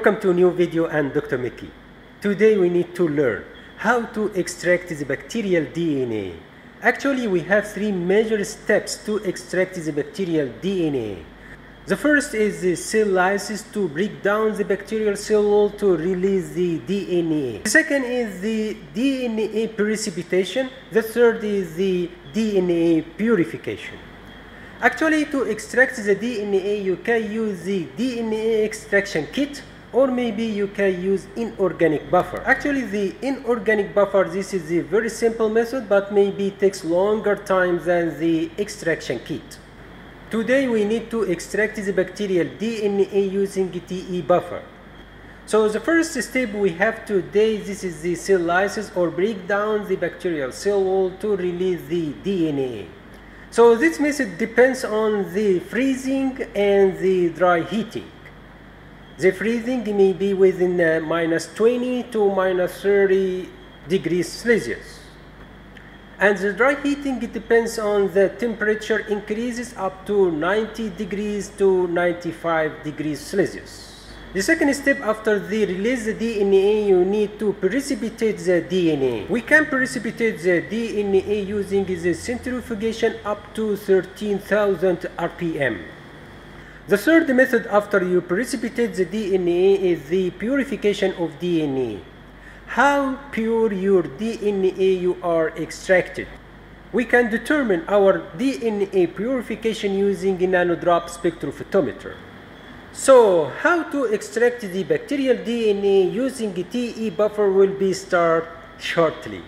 Welcome to a new video and Dr. Makky. Today we need to learn how to extract the bacterial DNA. Actually we have three major steps to extract the bacterial DNA. The first is the cell lysis to break down the bacterial cell wall to release the DNA. The second is the DNA precipitation. The third is the DNA purification. Actually, to extract the DNA, you can use the DNA extraction kit or maybe you can use inorganic buffer. Actually, the inorganic buffer, this is a very simple method, but maybe it takes longer time than the extraction kit. Today, we need to extract the bacterial DNA using TE buffer. So the first step we have today, this is the cell lysis or break down the bacterial cell wall to release the DNA. So this method depends on the freezing and the dry heating. The freezing may be within uh, minus 20 to minus 30 degrees Celsius. And the dry heating it depends on the temperature increases up to 90 degrees to 95 degrees Celsius. The second step after the release the DNA, you need to precipitate the DNA. We can precipitate the DNA using the centrifugation up to 13,000 RPM. The third method after you precipitate the DNA is the purification of DNA. How pure your DNA you are extracted. We can determine our DNA purification using nanodrop spectrophotometer. So, how to extract the bacterial DNA using TE buffer will be start shortly.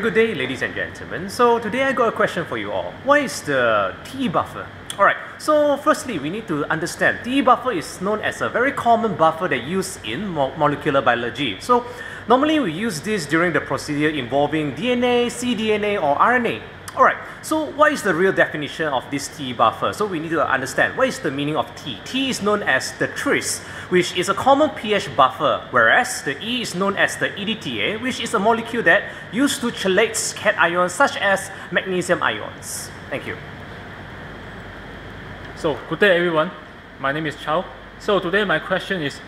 Very good day, ladies and gentlemen. So today I got a question for you all. What is the TE buffer? Alright, so firstly we need to understand TE buffer is known as a very common buffer that used in mo molecular biology. So normally we use this during the procedure involving DNA, cDNA or RNA. Alright, so what is the real definition of this TE buffer? So we need to understand what is the meaning of T. T is known as the tris, which is a common pH buffer, whereas the E is known as the EDTA, which is a molecule that used to chelate cations such as magnesium ions. Thank you. So, good day everyone. My name is Chow. So today my question is,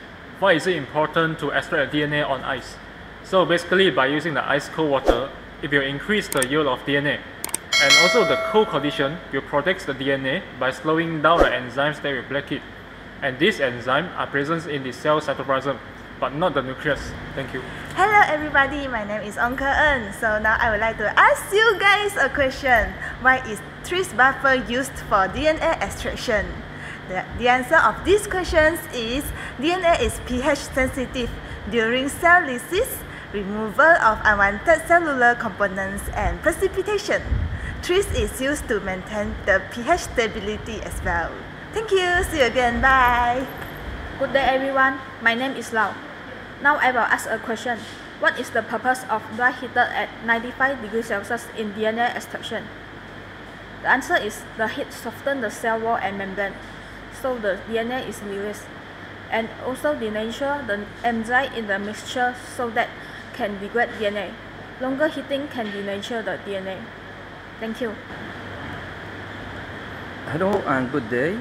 why is it important to extract DNA on ice? So basically by using the ice cold water, it will increase the yield of DNA and also the cold condition will protect the DNA by slowing down the enzymes that will break it. And these enzymes are present in the cell cytoplasm, but not the nucleus. Thank you. Hello everybody, my name is Ong Eun. So now I would like to ask you guys a question. Why is tris buffer used for DNA extraction? The, the answer of these questions is DNA is pH sensitive during cell lysis, removal of unwanted cellular components and precipitation. Tris is used to maintain the pH stability as well. Thank you. See you again. Bye. Good day everyone. My name is Lau. Now I will ask a question. What is the purpose of dry heater at 95 degrees Celsius in DNA extraction? The answer is the heat softens the cell wall and membrane, so the DNA is released, and also denature the enzyme in the mixture so that can degrade DNA. Longer heating can denature the DNA. Thank you. Hello and good day.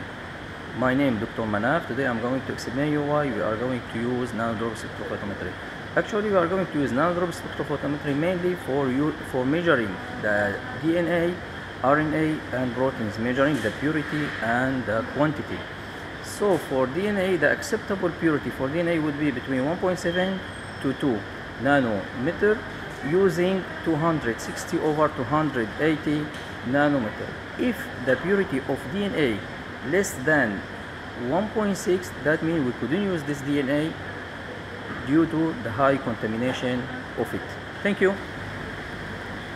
My name is Dr. Manaf. Today I'm going to explain you why we are going to use nanodrop spectrophotometry. Actually, we are going to use nanodrop spectrophotometry mainly for you for measuring the DNA, RNA, and proteins, measuring the purity and the quantity. So for DNA, the acceptable purity for DNA would be between 1.7 to 2 nanometer using 260 over 280 nanometer. If the purity of DNA less than 1.6, that means we couldn't use this DNA due to the high contamination of it. Thank you.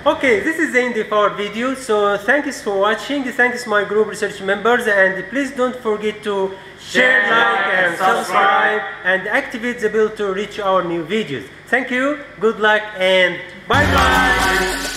Okay, this is the end of our video. So thanks for watching. Thanks my group research members and please don't forget to share, like and subscribe and activate the bell to reach our new videos. Thank you, good luck and bye bye.